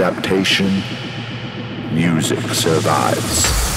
adaptation, music survives.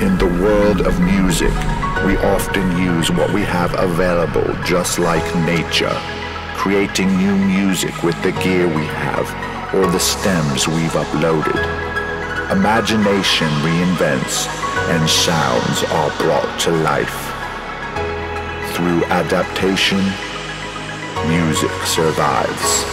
In the world of music, we often use what we have available just like nature, creating new music with the gear we have or the stems we've uploaded. Imagination reinvents and sounds are brought to life. Through adaptation, music survives.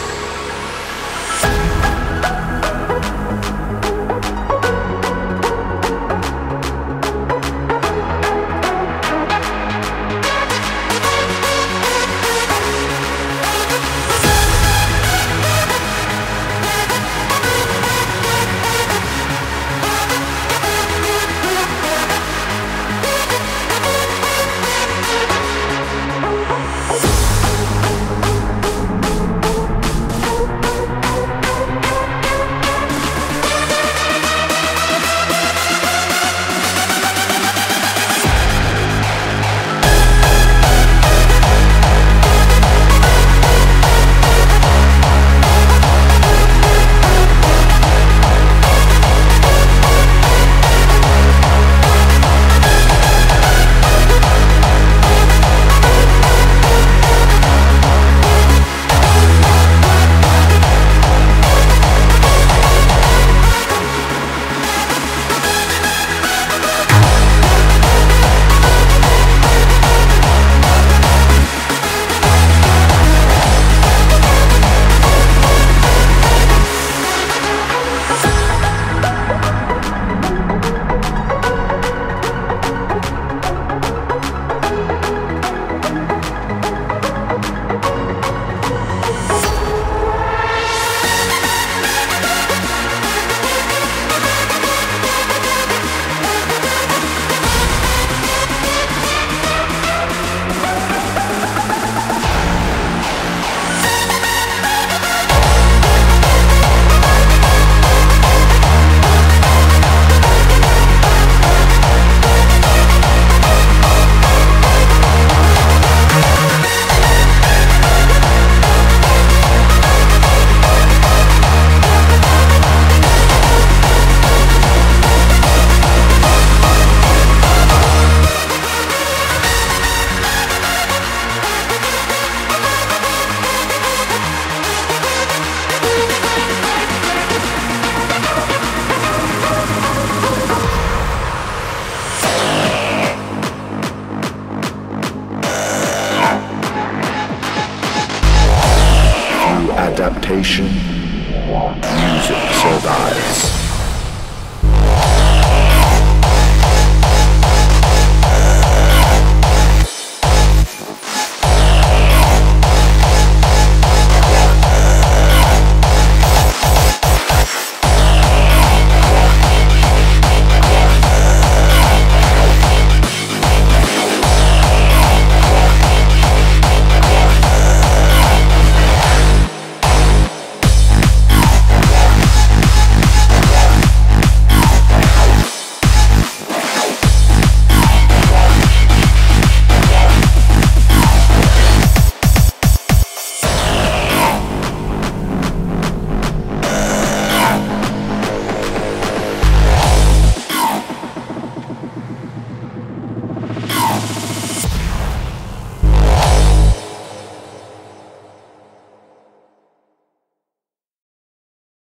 Music survives.